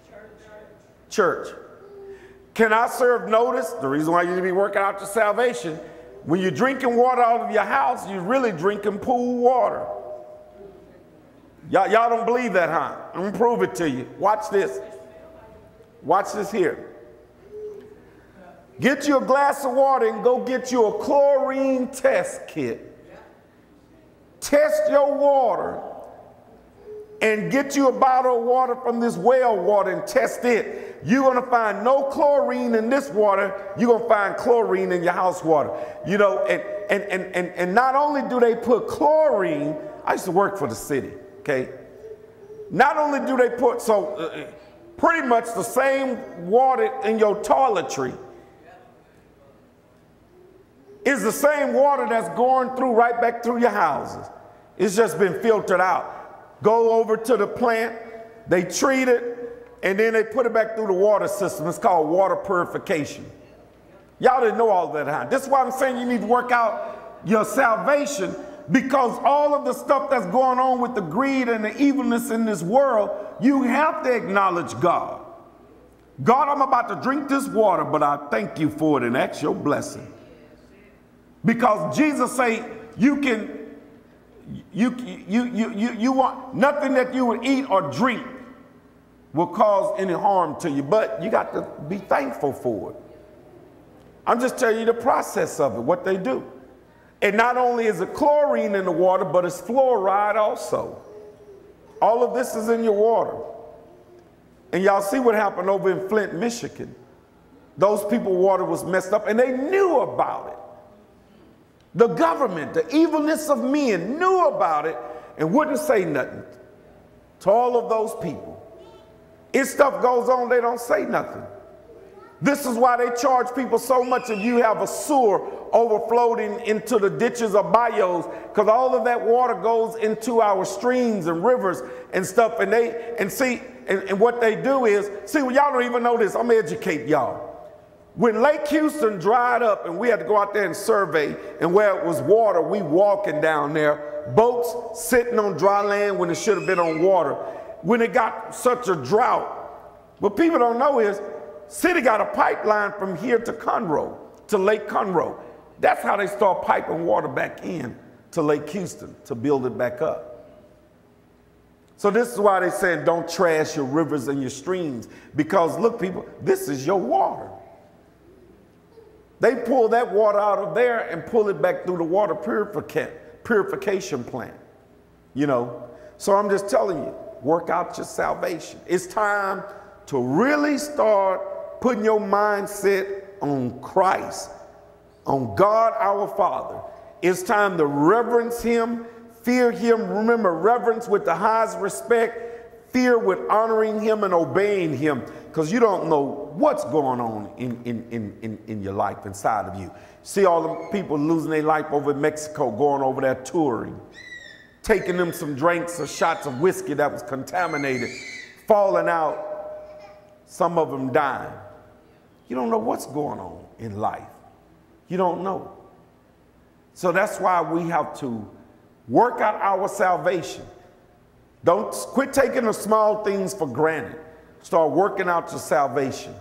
Church. church. Can I serve notice? The reason why you need to be working out your salvation, when you're drinking water out of your house, you're really drinking pool water. Y'all, y'all don't believe that, huh? I'm gonna prove it to you. Watch this. Watch this here. Get you a glass of water and go get you a chlorine test kit. Test your water and get you a bottle of water from this well water and test it. You're to find no chlorine in this water. You're to find chlorine in your house water. You know, and, and, and, and, and not only do they put chlorine, I used to work for the city, okay? Not only do they put, so uh, pretty much the same water in your toiletry is the same water that's going through right back through your houses. It's just been filtered out. Go over to the plant, they treat it, and then they put it back through the water system. It's called water purification. Y'all didn't know all that. Huh? This is why I'm saying you need to work out your salvation because all of the stuff that's going on with the greed and the evilness in this world, you have to acknowledge God. God, I'm about to drink this water, but I thank you for it and that's your blessing. Because Jesus say you can you you you you you want nothing that you would eat or drink will cause any harm to you, but you got to be thankful for it. I'm just telling you the process of it, what they do. And not only is it chlorine in the water, but it's fluoride also. All of this is in your water. And y'all see what happened over in Flint, Michigan. Those people water was messed up and they knew about it. The government, the evilness of men knew about it and wouldn't say nothing to all of those people. If stuff goes on, they don't say nothing. This is why they charge people so much if you have a sewer overflowing into the ditches or bayous, because all of that water goes into our streams and rivers and stuff. And they and see, and, and what they do is, see, well, y'all don't even know this. I'm gonna educate y'all. When Lake Houston dried up and we had to go out there and survey, and where it was water, we walking down there, boats sitting on dry land when it should have been on water. When it got such a drought, what people don't know is City got a pipeline from here to Conroe, to Lake Conroe. That's how they start piping water back in to Lake Houston to build it back up. So this is why they saying don't trash your rivers and your streams because look people, this is your water. They pull that water out of there and pull it back through the water purifica purification plant. You know, so I'm just telling you, work out your salvation. It's time to really start putting your mindset on Christ, on God our Father. It's time to reverence Him, fear Him. Remember, reverence with the highest respect, fear with honoring Him and obeying Him, because you don't know what's going on in, in, in, in, in your life inside of you. See all the people losing their life over in Mexico, going over there touring, taking them some drinks or shots of whiskey that was contaminated, falling out, some of them dying. You don't know what's going on in life. You don't know. So that's why we have to work out our salvation. Don't quit taking the small things for granted. Start working out your salvation,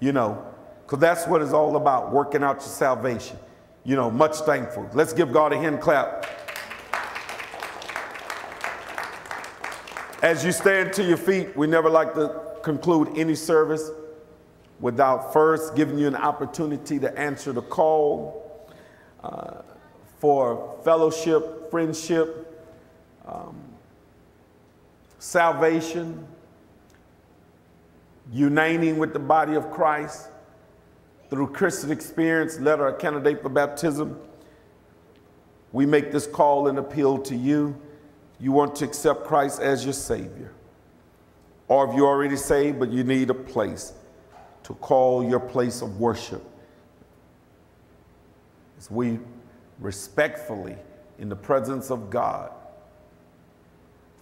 you know, because that's what it's all about working out your salvation. You know, much thankful. Let's give God a hand clap. As you stand to your feet, we never like to conclude any service without first giving you an opportunity to answer the call uh, for fellowship, friendship, um, salvation, uniting with the body of Christ. through Christian experience, letter of candidate for baptism, we make this call and appeal to you. You want to accept Christ as your Savior. Or if you're already saved, but you need a place to call your place of worship. As we respectfully, in the presence of God,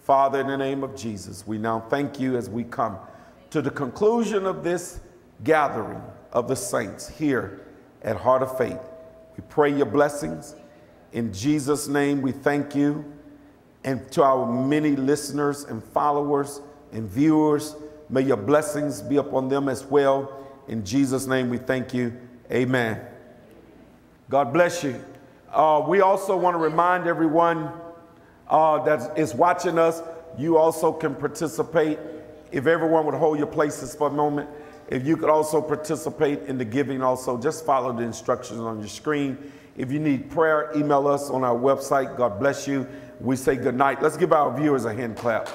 Father, in the name of Jesus, we now thank you as we come to the conclusion of this gathering of the saints here at Heart of Faith. We pray your blessings. In Jesus' name, we thank you. And to our many listeners and followers and viewers, may your blessings be upon them as well. In Jesus' name, we thank you. Amen. God bless you. Uh, we also want to remind everyone uh, that is watching us, you also can participate. If everyone would hold your places for a moment. If you could also participate in the giving, also just follow the instructions on your screen. If you need prayer, email us on our website. God bless you. We say good night. Let's give our viewers a hand clap.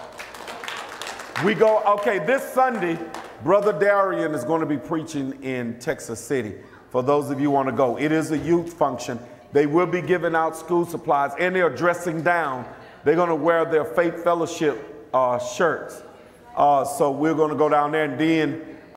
We go, okay, this Sunday, Brother Darian is going to be preaching in Texas City. For those of you want to go, it is a youth function. They will be giving out school supplies and they're dressing down. They're going to wear their faith fellowship uh, shirts. Uh, so we're going to go down there and then